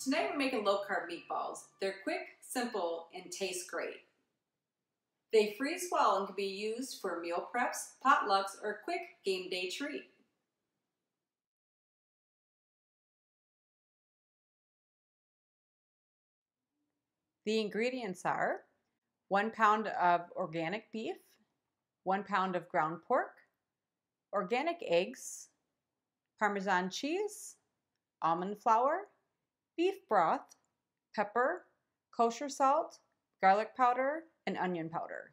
Tonight we're making low carb meatballs. They're quick, simple, and taste great. They freeze well and can be used for meal preps, potlucks, or quick game day treat. The ingredients are one pound of organic beef, one pound of ground pork, organic eggs, Parmesan cheese, almond flour, beef broth, pepper, kosher salt, garlic powder, and onion powder.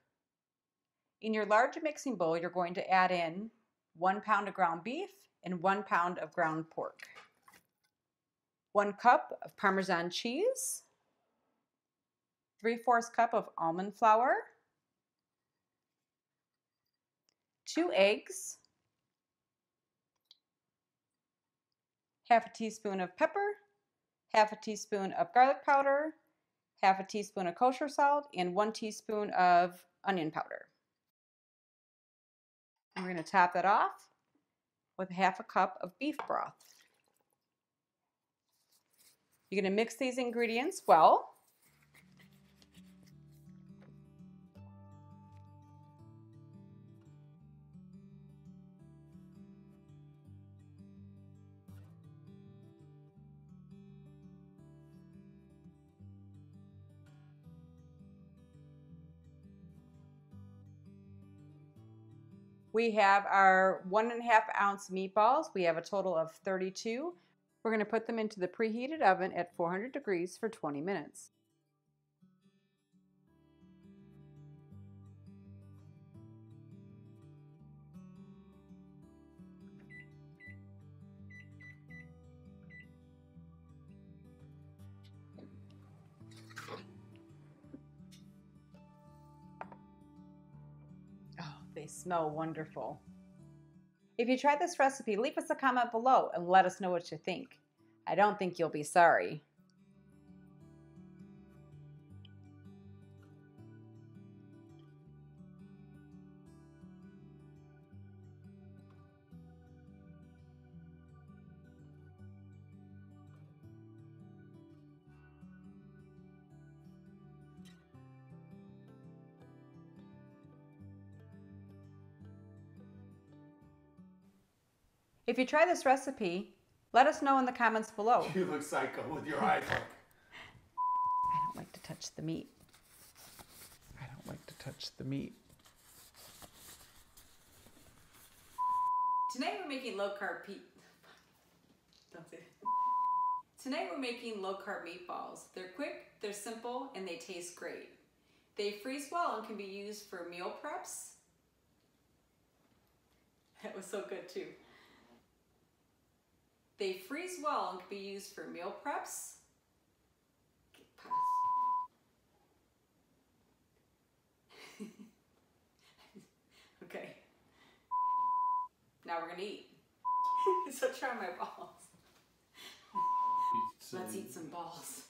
In your large mixing bowl, you're going to add in one pound of ground beef and one pound of ground pork, one cup of Parmesan cheese, three-fourths cup of almond flour, two eggs, half a teaspoon of pepper, half a teaspoon of garlic powder, half a teaspoon of kosher salt, and one teaspoon of onion powder. And we're going to top that off with half a cup of beef broth. You're going to mix these ingredients well. We have our one and a half ounce meatballs. We have a total of 32. We're going to put them into the preheated oven at 400 degrees for 20 minutes. Smell wonderful. If you tried this recipe, leave us a comment below and let us know what you think. I don't think you'll be sorry. If you try this recipe, let us know in the comments below. You look psycho with your eye look. I don't like to touch the meat. I don't like to touch the meat. Tonight we're making low carb pe- Don't say that. Tonight we're making low carb meatballs. They're quick, they're simple, and they taste great. They freeze well and can be used for meal preps. That was so good too. They freeze well and can be used for meal preps. okay. Now we're gonna eat. so try my balls. Let's eat some balls.